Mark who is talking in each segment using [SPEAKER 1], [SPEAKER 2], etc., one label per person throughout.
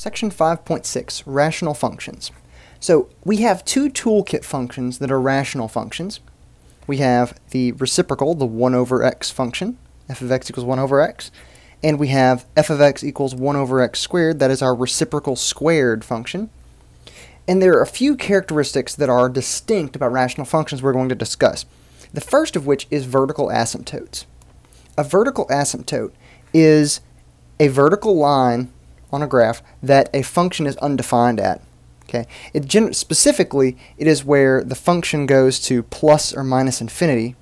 [SPEAKER 1] Section 5.6, Rational Functions. So we have two toolkit functions that are rational functions. We have the reciprocal, the 1 over x function, f of x equals 1 over x, and we have f of x equals 1 over x squared, that is our reciprocal squared function. And there are a few characteristics that are distinct about rational functions we're going to discuss. The first of which is vertical asymptotes. A vertical asymptote is a vertical line on a graph that a function is undefined at. Okay, it specifically it is where the function goes to plus or minus infinity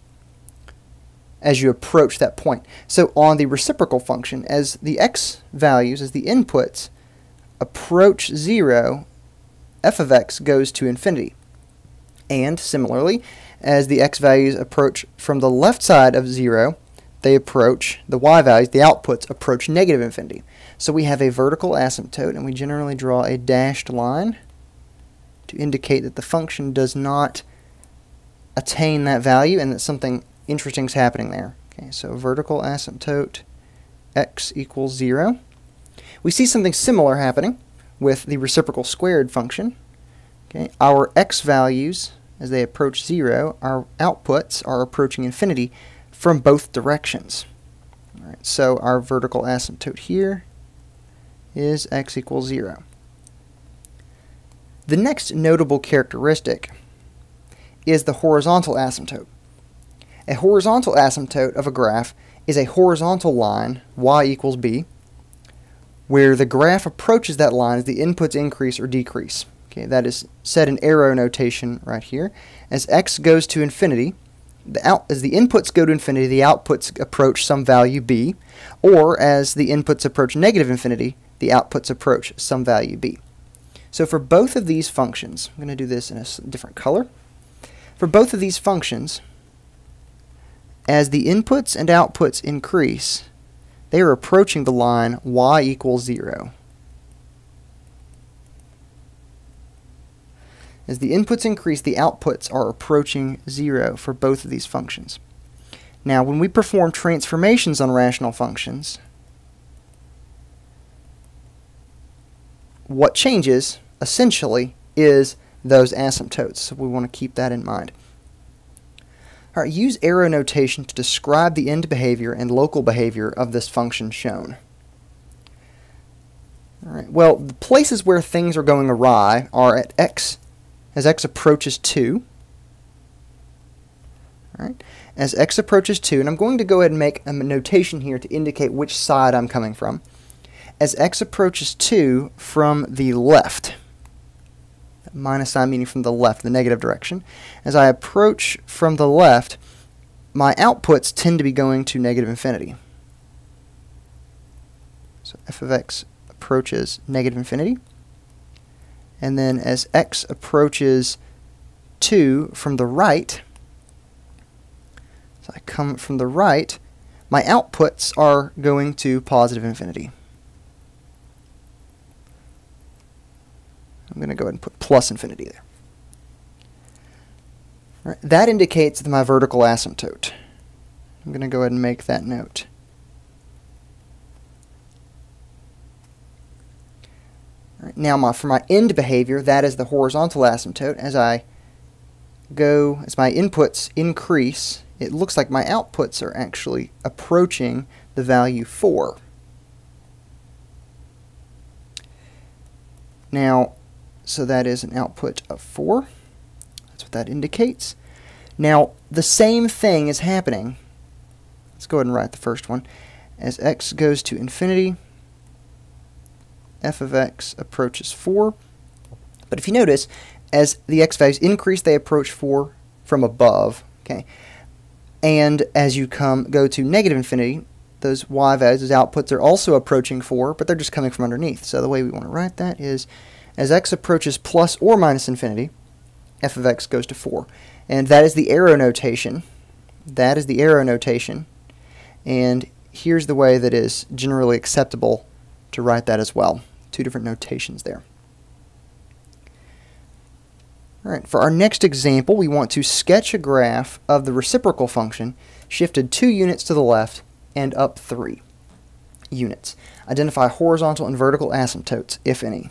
[SPEAKER 1] as you approach that point. So on the reciprocal function, as the x values, as the inputs approach zero, f of x goes to infinity. And similarly, as the x values approach from the left side of zero, they approach, the y values, the outputs approach negative infinity. So we have a vertical asymptote, and we generally draw a dashed line to indicate that the function does not attain that value and that something interesting is happening there. Okay, so vertical asymptote x equals 0. We see something similar happening with the reciprocal squared function. Okay, our x values, as they approach 0, our outputs are approaching infinity from both directions. All right, so our vertical asymptote here is x equals 0. The next notable characteristic is the horizontal asymptote. A horizontal asymptote of a graph is a horizontal line, y equals b, where the graph approaches that line as the inputs increase or decrease. Okay, that is set in arrow notation right here. As x goes to infinity, the out, as the inputs go to infinity, the outputs approach some value b, or as the inputs approach negative infinity, the outputs approach some value b. So for both of these functions, I'm going to do this in a different color. For both of these functions, as the inputs and outputs increase, they are approaching the line y equals 0. As the inputs increase, the outputs are approaching 0 for both of these functions. Now, when we perform transformations on rational functions, what changes, essentially, is those asymptotes. So we want to keep that in mind. All right, use arrow notation to describe the end behavior and local behavior of this function shown. All right, well, the places where things are going awry are at x, as x approaches 2. All right, as x approaches 2, and I'm going to go ahead and make a notation here to indicate which side I'm coming from as x approaches 2 from the left, minus sign meaning from the left, the negative direction, as I approach from the left, my outputs tend to be going to negative infinity. So f of x approaches negative infinity. And then as x approaches 2 from the right, so I come from the right, my outputs are going to positive infinity. I'm going to go ahead and put plus infinity there. Right, that indicates my vertical asymptote. I'm going to go ahead and make that note. Right, now my, for my end behavior, that is the horizontal asymptote. As I go, as my inputs increase, it looks like my outputs are actually approaching the value 4. Now, so that is an output of 4. That's what that indicates. Now, the same thing is happening. Let's go ahead and write the first one. As x goes to infinity, f of x approaches 4. But if you notice, as the x values increase, they approach 4 from above. Okay, And as you come go to negative infinity, those y values, those outputs, are also approaching 4, but they're just coming from underneath. So the way we want to write that is as x approaches plus or minus infinity, f of x goes to 4. And that is the arrow notation. That is the arrow notation. And here's the way that is generally acceptable to write that as well. Two different notations there. Alright, for our next example, we want to sketch a graph of the reciprocal function shifted two units to the left and up three. units. Identify horizontal and vertical asymptotes, if any.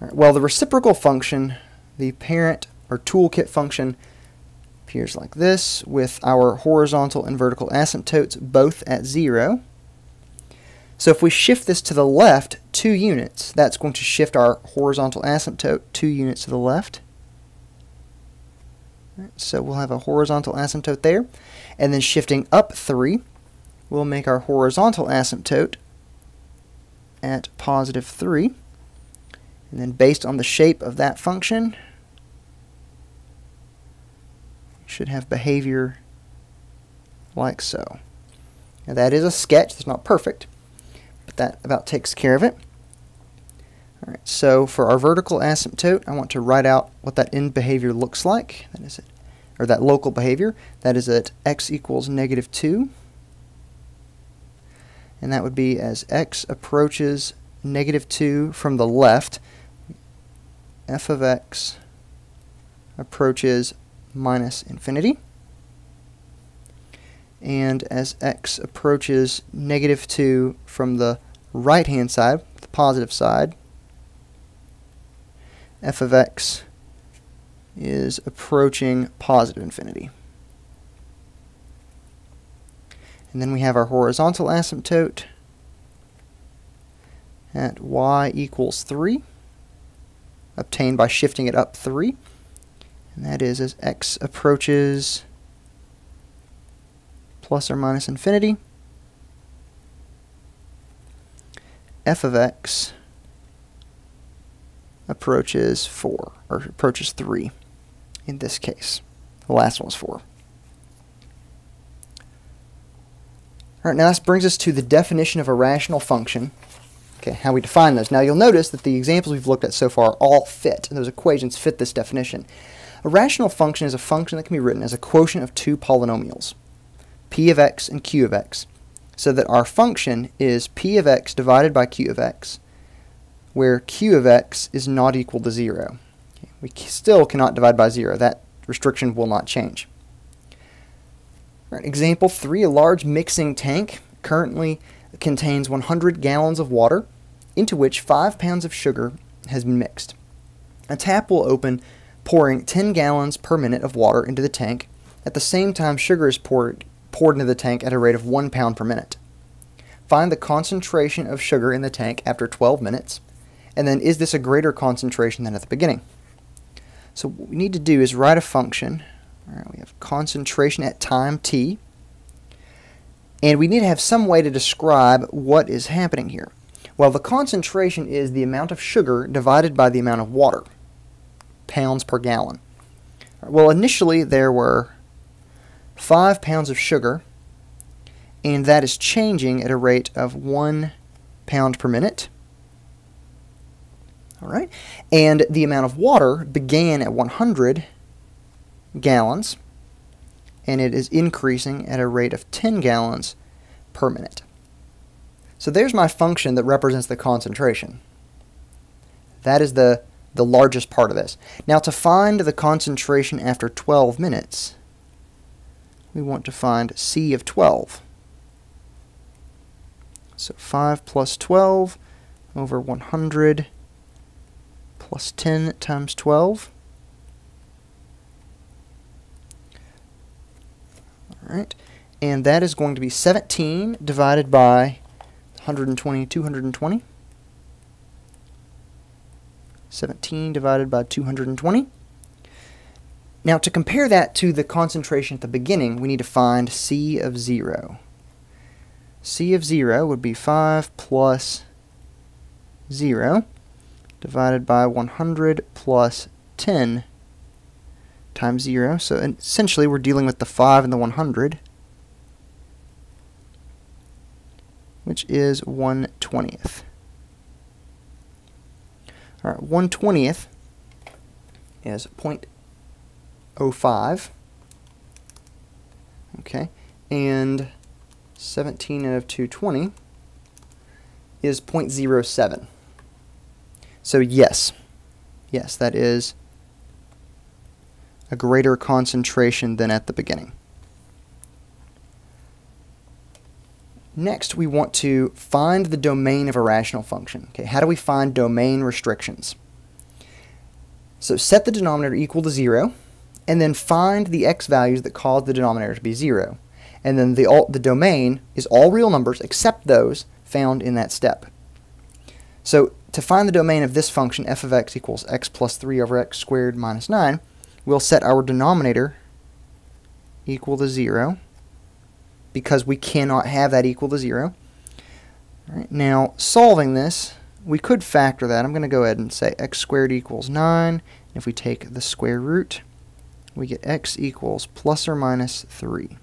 [SPEAKER 1] well, the reciprocal function, the parent or toolkit function, appears like this with our horizontal and vertical asymptotes both at 0. So if we shift this to the left two units, that's going to shift our horizontal asymptote two units to the left. Right, so we'll have a horizontal asymptote there. And then shifting up 3, we'll make our horizontal asymptote at positive 3. And then based on the shape of that function, should have behavior like so. Now that is a sketch, that's not perfect, but that about takes care of it. Alright, so for our vertical asymptote, I want to write out what that end behavior looks like. That is it, or that local behavior. That is at x equals negative 2. And that would be as x approaches negative 2 from the left, f of x approaches minus infinity. And as x approaches negative 2 from the right-hand side, the positive side, f of x is approaching positive infinity. And then we have our horizontal asymptote at y equals 3, obtained by shifting it up 3. And that is as x approaches plus or minus infinity, f of x approaches 4, or approaches 3 in this case. The last one was 4. Alright, now this brings us to the definition of a rational function. Okay, how we define those. Now you'll notice that the examples we've looked at so far all fit. Those equations fit this definition. A rational function is a function that can be written as a quotient of two polynomials, p of x and q of x, so that our function is p of x divided by q of x, where q of x is not equal to 0. We still cannot divide by 0. That restriction will not change. Right, example 3, a large mixing tank currently contains 100 gallons of water into which 5 pounds of sugar has been mixed. A tap will open pouring 10 gallons per minute of water into the tank. At the same time, sugar is poured, poured into the tank at a rate of 1 pound per minute. Find the concentration of sugar in the tank after 12 minutes and then is this a greater concentration than at the beginning? So what we need to do is write a function. All right, we have concentration at time t. And we need to have some way to describe what is happening here. Well, the concentration is the amount of sugar divided by the amount of water, pounds per gallon. Well, initially there were 5 pounds of sugar, and that is changing at a rate of 1 pound per minute. All right, and the amount of water began at 100 gallons, and it is increasing at a rate of 10 gallons per minute. So there's my function that represents the concentration. That is the, the largest part of this. Now to find the concentration after 12 minutes, we want to find C of 12. So 5 plus 12 over 100 plus 10 times 12. Alright, and that is going to be 17 divided by 120, 220. 17 divided by 220. Now to compare that to the concentration at the beginning, we need to find C of 0. C of 0 would be 5 plus 0 divided by 100 plus 10 times 0. So essentially we're dealing with the 5 and the 100, which is 1 20th. Alright, 1 20th is 0.05. Okay, and 17 out of 220 is 0.07. So yes, yes, that is a greater concentration than at the beginning. Next, we want to find the domain of a rational function. Okay, how do we find domain restrictions? So set the denominator equal to 0, and then find the x values that cause the denominator to be 0. And then the, all, the domain is all real numbers except those found in that step. So to find the domain of this function, f of x equals x plus 3 over x squared minus 9, we'll set our denominator equal to 0 because we cannot have that equal to 0. All right, now, solving this, we could factor that. I'm going to go ahead and say x squared equals 9. If we take the square root, we get x equals plus or minus 3.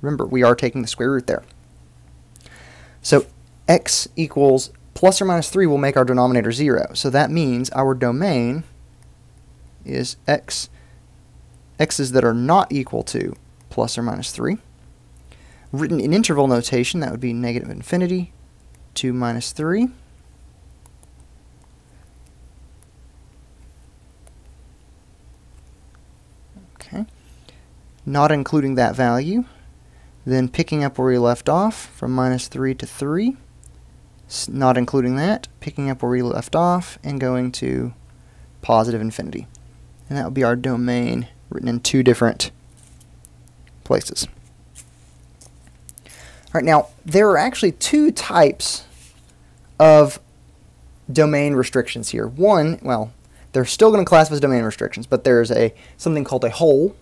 [SPEAKER 1] Remember, we are taking the square root there. So x equals plus or minus 3 will make our denominator 0. So that means our domain is x, x's that are not equal to plus or minus 3. Written in interval notation, that would be negative infinity to minus 3. Okay. Not including that value. Then picking up where we left off from minus 3 to 3. Not including that. Picking up where we left off and going to positive infinity. And that would be our domain written in two different places. All right, now there are actually two types of domain restrictions here. One, well, they're still going to classify as domain restrictions, but there's a something called a hole,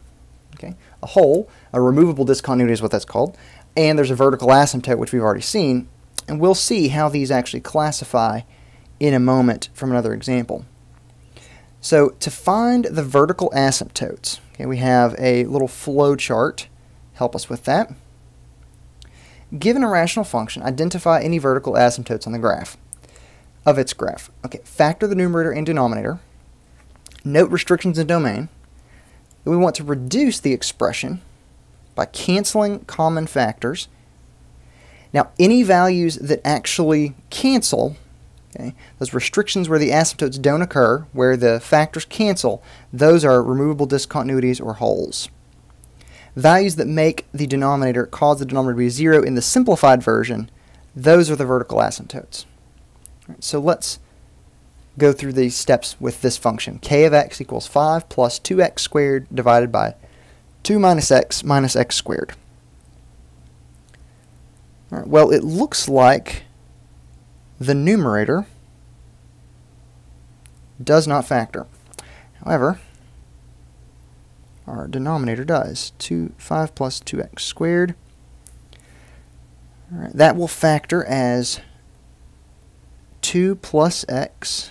[SPEAKER 1] okay, a hole, a removable discontinuity is what that's called, and there's a vertical asymptote, which we've already seen, and we'll see how these actually classify in a moment from another example. So to find the vertical asymptotes, okay, we have a little flow chart help us with that. Given a rational function, identify any vertical asymptotes on the graph of its graph. Okay, factor the numerator and denominator. Note restrictions in domain. We want to reduce the expression by canceling common factors. Now, any values that actually cancel, okay, those restrictions where the asymptotes don't occur, where the factors cancel, those are removable discontinuities or holes values that make the denominator cause the denominator to be 0 in the simplified version, those are the vertical asymptotes. Right, so let's go through these steps with this function. k of x equals 5 plus 2x squared divided by 2 minus x minus x squared. Right, well, it looks like the numerator does not factor. However, our denominator does. 2, 5 plus 2x squared. That will factor as 2 plus x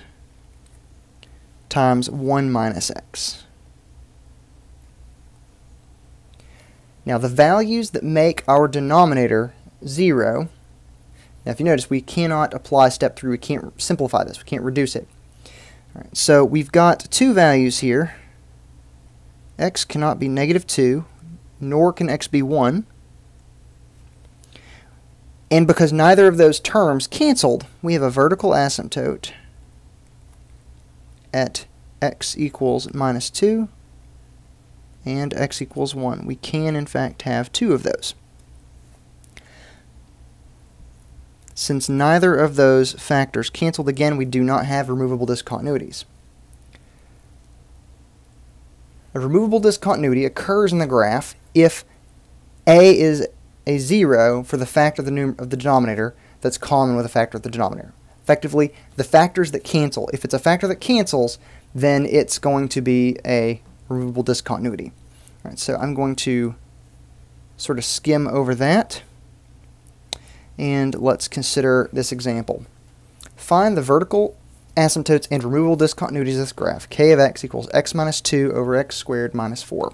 [SPEAKER 1] times 1 minus x. Now the values that make our denominator 0, now if you notice we cannot apply step 3, we can't simplify this, we can't reduce it. So we've got two values here x cannot be negative 2, nor can x be 1. And because neither of those terms canceled, we have a vertical asymptote at x equals minus 2 and x equals 1. We can, in fact, have two of those. Since neither of those factors canceled again, we do not have removable discontinuities. A removable discontinuity occurs in the graph if a is a 0 for the factor of the, of the denominator that's common with a factor of the denominator. Effectively, the factors that cancel. If it's a factor that cancels, then it's going to be a removable discontinuity. All right, so I'm going to sort of skim over that. And let's consider this example. Find the vertical asymptotes and removable discontinuities of this graph. k of x equals x minus 2 over x squared minus 4.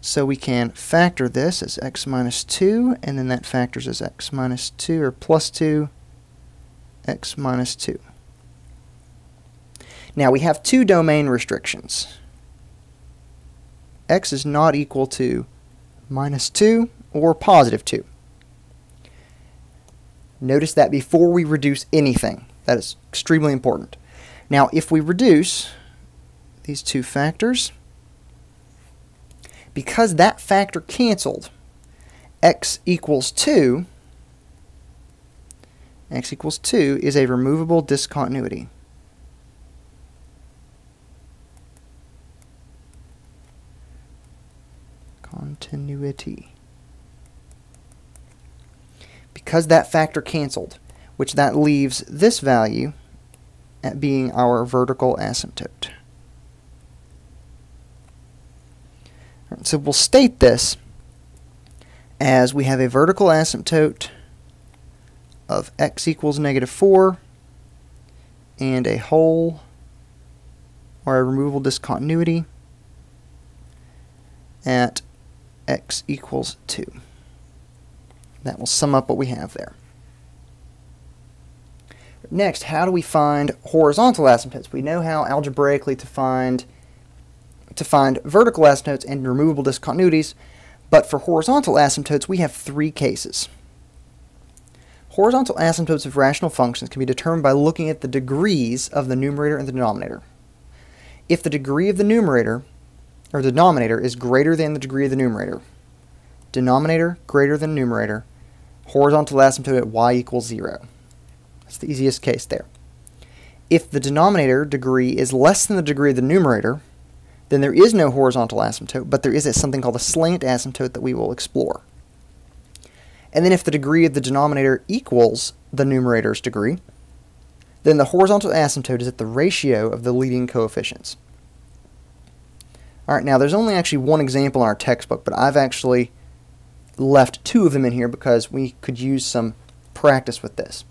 [SPEAKER 1] So we can factor this as x minus 2, and then that factors as x minus 2, or plus 2, x minus 2. Now we have two domain restrictions. x is not equal to minus 2 or positive 2. Notice that before we reduce anything. That is extremely important. Now, if we reduce these two factors, because that factor canceled, x equals 2, x equals 2 is a removable discontinuity. Continuity. Because that factor canceled, which that leaves this value at being our vertical asymptote. So we'll state this as we have a vertical asymptote of x equals negative 4 and a hole or a removable discontinuity at x equals 2. That will sum up what we have there. Next, how do we find horizontal asymptotes? We know how algebraically to find to find vertical asymptotes and removable discontinuities, but for horizontal asymptotes we have three cases. Horizontal asymptotes of rational functions can be determined by looking at the degrees of the numerator and the denominator. If the degree of the numerator, or the denominator, is greater than the degree of the numerator, denominator greater than numerator, horizontal asymptote at y equals 0. That's the easiest case there. If the denominator degree is less than the degree of the numerator, then there is no horizontal asymptote, but there is something called a slant asymptote that we will explore. And then if the degree of the denominator equals the numerator's degree, then the horizontal asymptote is at the ratio of the leading coefficients. Alright, now there's only actually one example in our textbook, but I've actually left two of them in here because we could use some practice with this.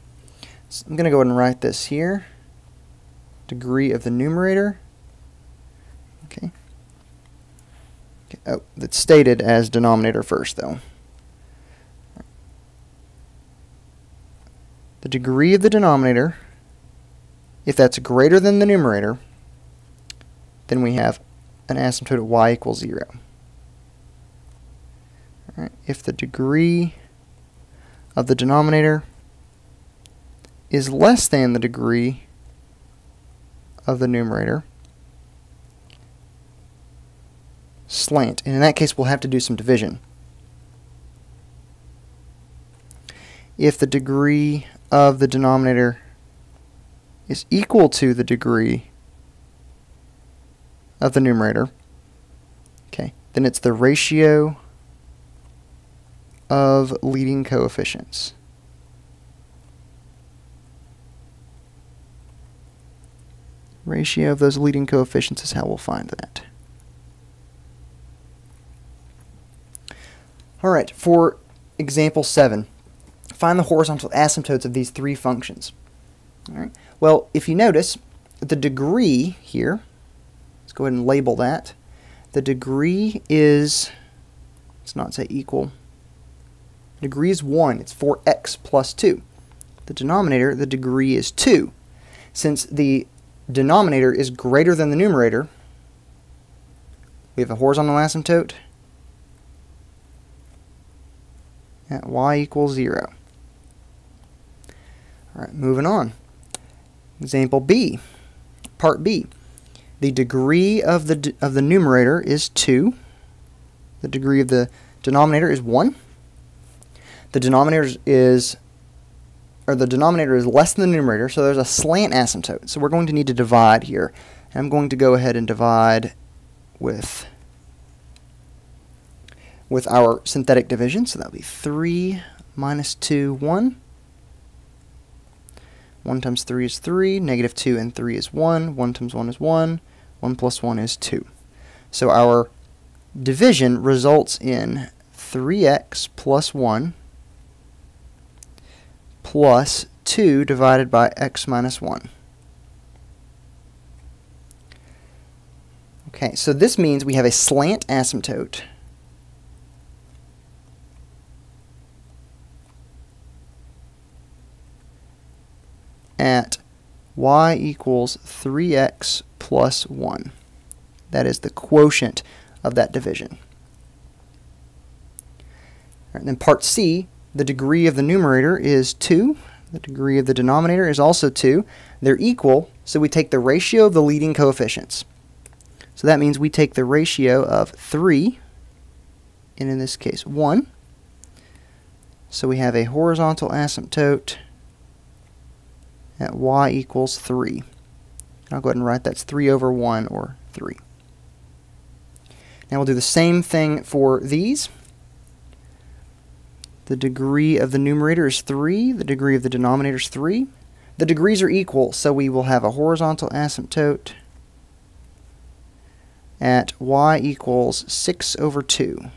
[SPEAKER 1] So I'm going to go ahead and write this here. Degree of the numerator. Okay. okay. Oh, that's stated as denominator first, though. the degree of the denominator, if that's greater than the numerator, then we have an asymptote at y equals 0. Right. If the degree of the denominator is less than the degree of the numerator, slant. And in that case, we'll have to do some division. If the degree of the denominator is equal to the degree of the numerator, okay, then it's the ratio of leading coefficients. Ratio of those leading coefficients is how we'll find that. Alright, for example 7, find the horizontal asymptotes of these three functions. All right. Well, if you notice, the degree here, let's go ahead and label that. The degree is, let's not say equal, degree is 1. It's 4x plus 2. The denominator, the degree is 2. Since the denominator is greater than the numerator, we have a horizontal asymptote at y equals 0. All right, moving on. Example B, part B. The degree of the of the numerator is 2. The degree of the denominator is 1. The denominator is or the denominator is less than the numerator, so there's a slant asymptote. So we're going to need to divide here. And I'm going to go ahead and divide with with our synthetic division. So that'll be 3 minus 2, 1. 1 times 3 is 3, negative 2 and 3 is 1, 1 times 1 is 1, 1 plus 1 is 2. So our division results in 3x plus 1 plus 2 divided by x minus 1. Okay, so this means we have a slant asymptote at y equals 3x plus 1. That is the quotient of that division. and then part C, the degree of the numerator is 2. The degree of the denominator is also 2. They're equal, so we take the ratio of the leading coefficients. So that means we take the ratio of 3, and in this case 1, So we have a horizontal asymptote at y equals 3. I'll go ahead and write that's 3 over 1 or 3. Now we'll do the same thing for these. The degree of the numerator is 3. The degree of the denominator is 3. The degrees are equal, so we will have a horizontal asymptote at y equals 6 over 2,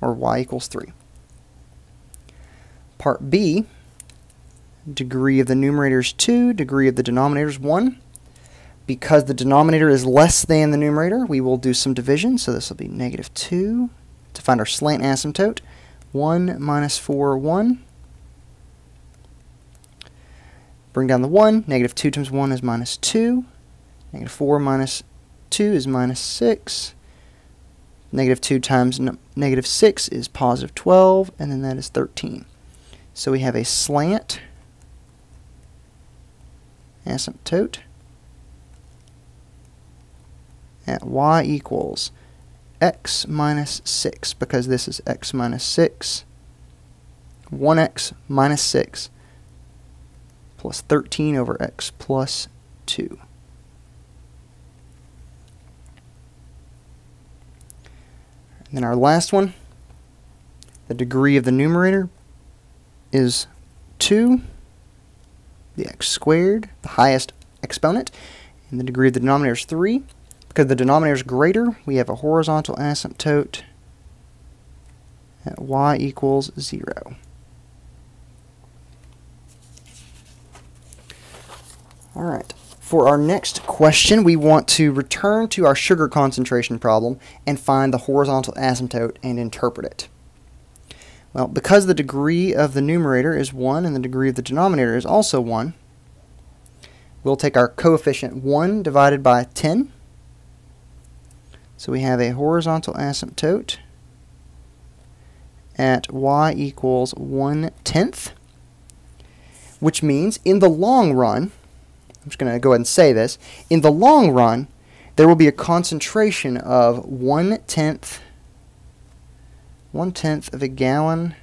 [SPEAKER 1] or y equals 3. Part B, degree of the numerator is 2, degree of the denominator is 1. Because the denominator is less than the numerator, we will do some division, so this will be negative 2 to find our slant asymptote. 1 minus 4, 1. Bring down the 1. Negative 2 times 1 is minus 2. Negative 4 minus 2 is minus 6. Negative 2 times negative 6 is positive 12, and then that is 13. So we have a slant asymptote at y equals x minus 6 because this is x minus 6 1x minus 6 plus 13 over x plus 2. And then our last one, the degree of the numerator is 2, the x squared, the highest exponent, and the degree of the denominator is 3. Because the denominator is greater, we have a horizontal asymptote at y equals 0. All right. For our next question, we want to return to our sugar concentration problem and find the horizontal asymptote and interpret it. Well, because the degree of the numerator is 1 and the degree of the denominator is also 1, we'll take our coefficient 1 divided by 10 so we have a horizontal asymptote at y equals 1 tenth, which means in the long run, I'm just going to go ahead and say this, in the long run, there will be a concentration of 1 tenth, 1 tenth of a gallon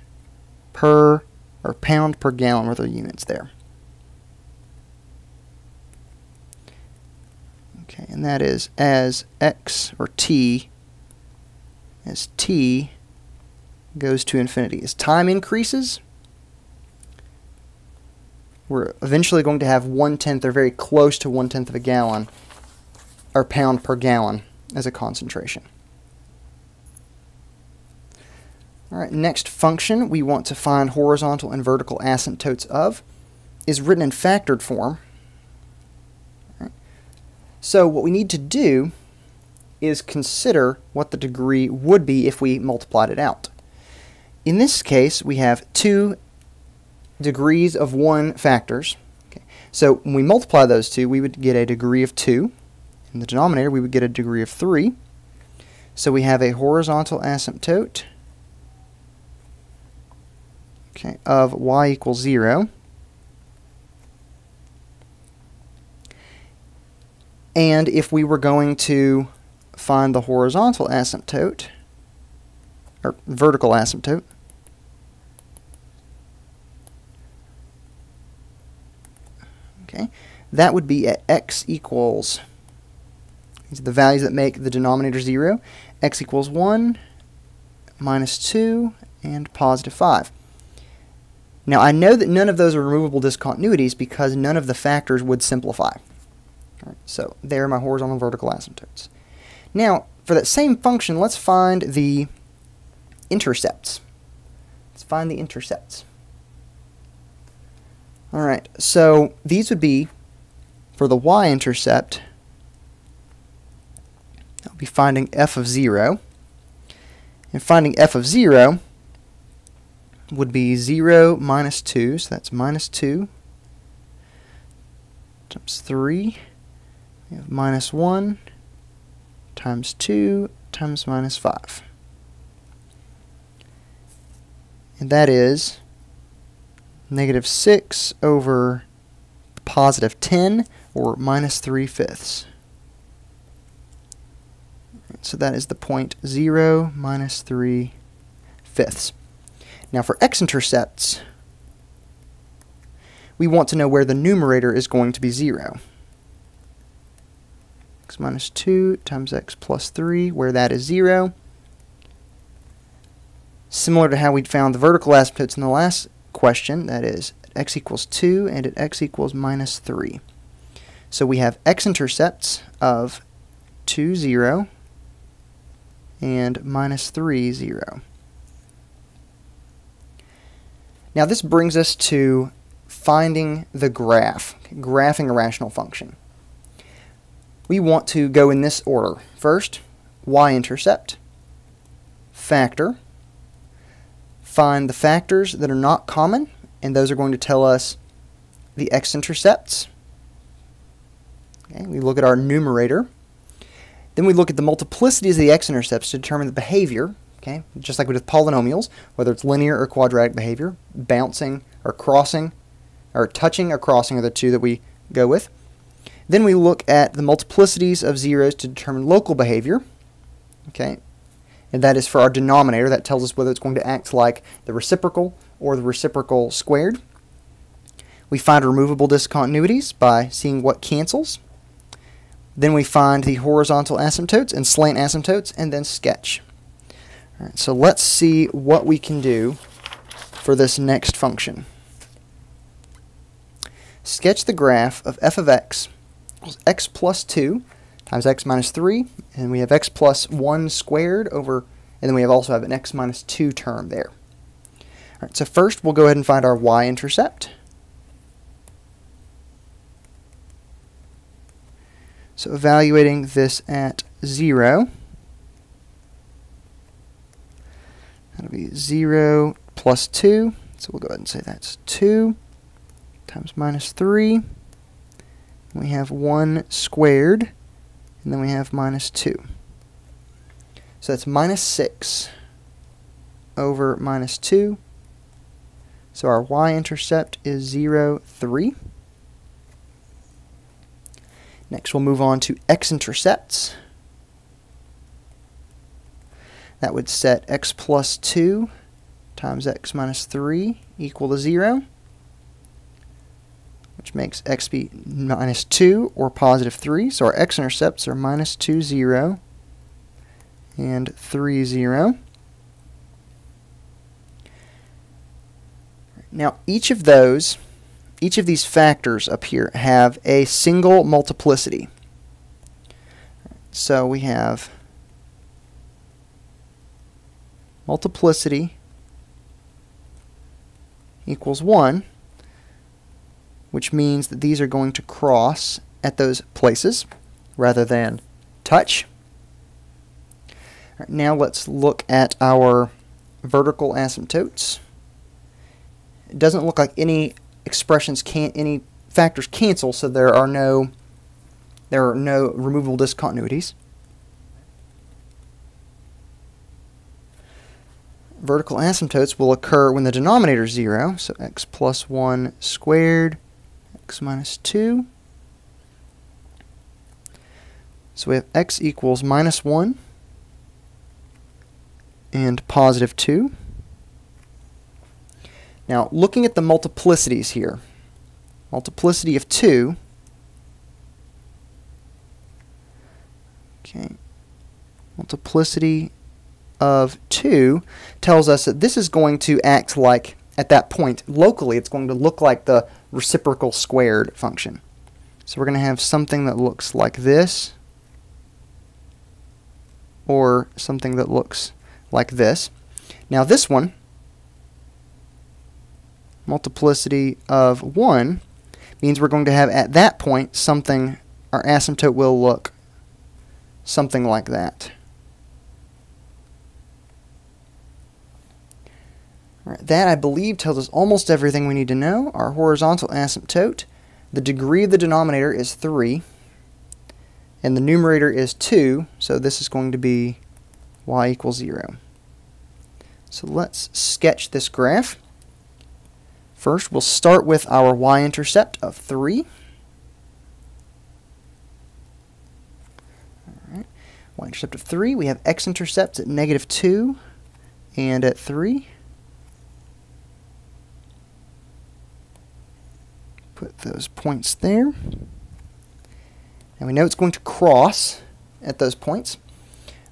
[SPEAKER 1] per, or pound per gallon worth of units there. Okay, and that is as x or t as t goes to infinity. As time increases, we're eventually going to have one-tenth or very close to one-tenth of a gallon or pound per gallon as a concentration. All right, next function we want to find horizontal and vertical asymptotes of is written in factored form so what we need to do is consider what the degree would be if we multiplied it out. In this case, we have two degrees of 1 factors. Okay. So when we multiply those two, we would get a degree of 2. In the denominator, we would get a degree of 3. So we have a horizontal asymptote okay, of y equals 0. And if we were going to find the horizontal asymptote, or vertical asymptote, okay, that would be at x equals, these are the values that make the denominator 0, x equals 1, minus 2, and positive 5. Now I know that none of those are removable discontinuities because none of the factors would simplify. Right, so there are my horizontal vertical asymptotes. Now, for that same function, let's find the intercepts. Let's find the intercepts. All right, so these would be, for the y-intercept, I'll be finding f of 0. And finding f of 0 would be 0 minus 2, so that's minus 2 times 3 we have minus 1 times 2 times minus 5. And that is negative 6 over positive 10, or minus 3 fifths. So that is the point 0 minus 3 fifths. Now for x-intercepts, we want to know where the numerator is going to be 0. X minus 2 times x plus 3, where that is 0. Similar to how we found the vertical asymptotes in the last question, that is at x equals 2 and at x equals minus 3. So we have x-intercepts of 2, 0 and minus 3, 0. Now this brings us to finding the graph, graphing a rational function. We want to go in this order. First, y-intercept, factor, find the factors that are not common, and those are going to tell us the x-intercepts. Okay, we look at our numerator. Then we look at the multiplicities of the x-intercepts to determine the behavior, okay, just like we did with polynomials, whether it's linear or quadratic behavior, bouncing or crossing, or touching or crossing are the two that we go with. Then we look at the multiplicities of zeros to determine local behavior, okay, and that is for our denominator. That tells us whether it's going to act like the reciprocal or the reciprocal squared. We find removable discontinuities by seeing what cancels. Then we find the horizontal asymptotes and slant asymptotes, and then sketch. All right, so let's see what we can do for this next function. Sketch the graph of f of x equals x plus 2 times x minus 3, and we have x plus 1 squared over, and then we have also have an x minus 2 term there. All right, so first we'll go ahead and find our y-intercept. So evaluating this at 0, that'll be 0 plus 2, so we'll go ahead and say that's 2 times minus 3. We have 1 squared, and then we have minus 2. So that's minus 6 over minus 2. So our y-intercept is 0, 3. Next we'll move on to x-intercepts. That would set x plus 2 times x minus 3 equal to 0, which makes x be minus 2 or positive 3. So our x-intercepts are minus 2, 0 and 3, 0. Now each of those each of these factors up here have a single multiplicity. So we have multiplicity equals 1, which means that these are going to cross at those places rather than touch. Right, now let's look at our vertical asymptotes. It doesn't look like any expressions can't any factors cancel, so there are no there are no removable discontinuities. Vertical asymptotes will occur when the denominator is 0, so x plus 1 squared, x minus 2. So we have x equals minus 1 and positive 2. Now, looking at the multiplicities here, multiplicity of 2, okay, multiplicity of 2 tells us that this is going to act like, at that point, locally, it's going to look like the reciprocal squared function. So we're going to have something that looks like this, or something that looks like this. Now this one, multiplicity of 1 means we're going to have at that point something, our asymptote will look something like that. Right, that, I believe, tells us almost everything we need to know. Our horizontal asymptote, the degree of the denominator is 3, and the numerator is 2, so this is going to be y equals 0. So let's sketch this graph. First, we'll start with our y-intercept of 3. y-intercept of 3. We have x-intercepts at negative 2 and at 3. Put those points there. And we know it's going to cross at those points.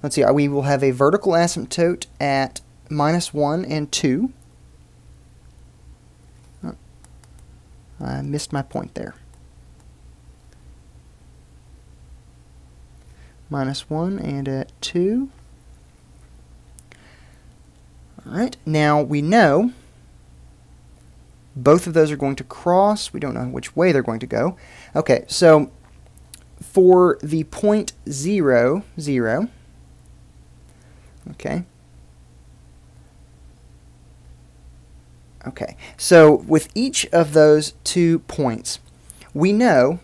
[SPEAKER 1] Let's see, uh, we will have a vertical asymptote at minus 1 and 2. Oh, I missed my point there. Minus 1 and at 2. Alright, now we know both of those are going to cross. We don't know which way they're going to go. Okay, so for the point 0, 0, okay, Okay, so with each of those two points, we know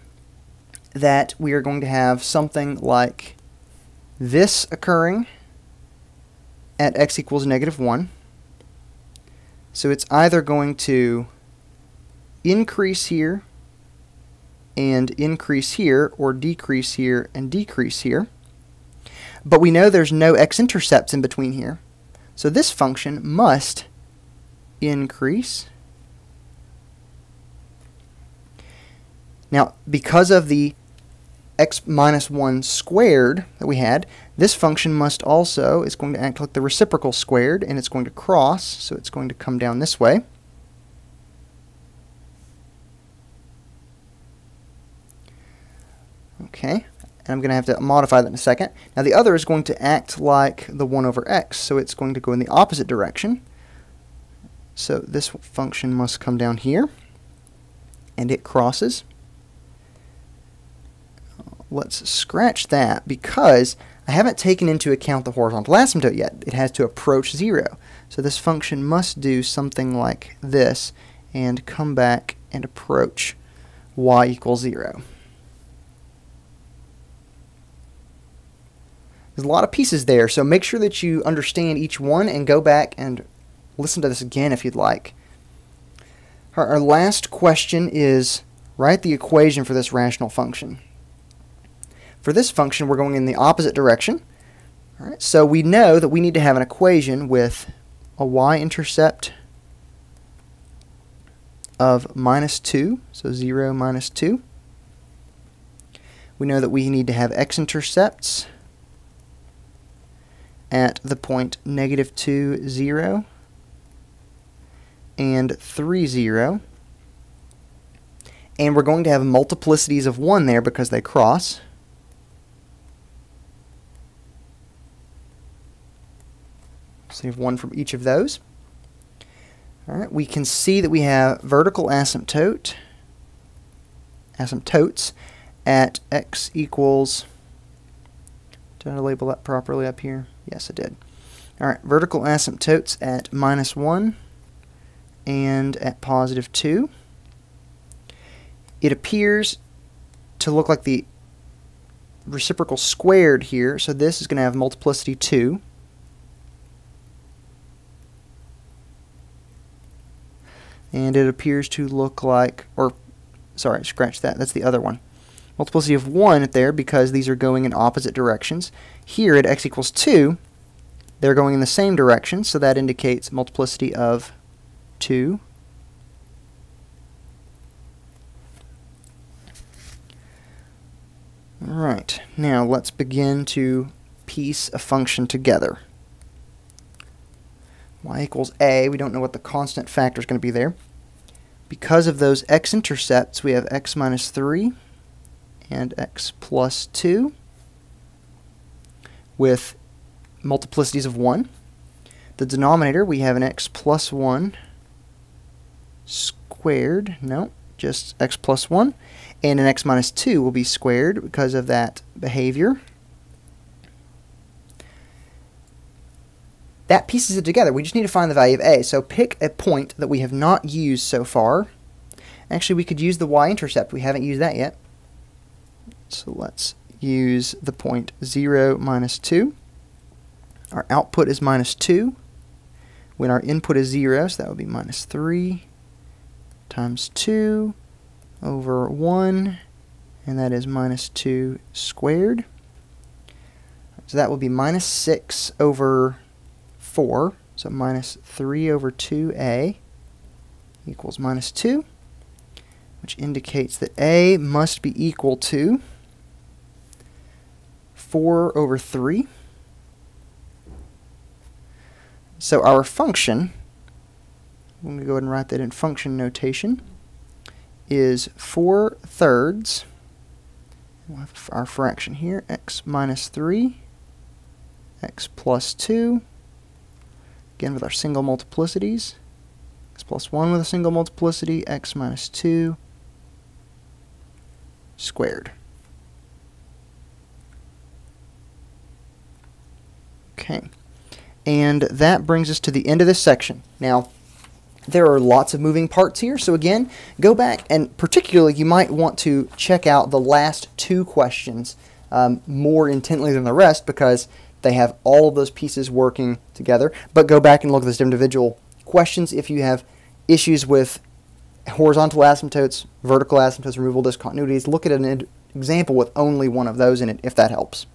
[SPEAKER 1] that we are going to have something like this occurring at x equals negative 1. So it's either going to increase here and increase here, or decrease here and decrease here. But we know there's no x-intercepts in between here. So this function must increase. Now, because of the x minus 1 squared that we had, this function must also, is going to act like the reciprocal squared, and it's going to cross, so it's going to come down this way. Okay, and I'm going to have to modify that in a second. Now the other is going to act like the 1 over x, so it's going to go in the opposite direction. So this function must come down here, and it crosses. Let's scratch that because I haven't taken into account the horizontal asymptote yet. It has to approach zero. So this function must do something like this and come back and approach y equals zero. There's a lot of pieces there, so make sure that you understand each one and go back and listen to this again if you'd like. Our, last question is write the equation for this rational function. For this function, we're going in the opposite direction. All right, so we know that we need to have an equation with a y-intercept of minus 2, so 0 minus 2. We know that we need to have x-intercepts at the point negative 2, 0 and 3, 0. And we're going to have multiplicities of 1 there because they cross. So we have one from each of those. All right, we can see that we have vertical asymptote, asymptotes at x equals, did I label that properly up here? Yes, I did. All right, vertical asymptotes at minus 1 and at positive 2. It appears to look like the reciprocal squared here, so this is going to have multiplicity 2. And it appears to look like, or sorry, scratch that, that's the other one. Multiplicity of 1 there because these are going in opposite directions. Here at x equals 2, they're going in the same direction, so that indicates multiplicity of 2. Alright, now let's begin to piece a function together. y equals a, we don't know what the constant factor is going to be there. Because of those x-intercepts, we have x minus 3 and x plus 2 with multiplicities of 1. The denominator, we have an x plus 1 squared, no, just x plus 1, and an x minus 2 will be squared because of that behavior. That pieces it together. We just need to find the value of a. So pick a point that we have not used so far. Actually, we could use the y-intercept. We haven't used that yet. So let's use the point 0, minus 2. Our output is minus 2. When our input is 0, so that would be minus 3 times 2 over 1, and that is minus 2 squared. So that will be minus 6 over 4, So minus 3 over 2a equals minus 2, which indicates that a must be equal to 4 over 3. So our function, I'm going to go ahead and write that in function notation, is 4 thirds, we'll have our fraction here, x minus 3, x plus 2, again with our single multiplicities, x plus 1 with a single multiplicity, x minus 2 squared. Okay. And that brings us to the end of this section. Now, there are lots of moving parts here, so again, go back and particularly you might want to check out the last two questions um, more intently than the rest because they have all of those pieces working together. But go back and look at those individual questions if you have issues with horizontal asymptotes, vertical asymptotes, removal discontinuities. Look at an example with only one of those in it if that helps.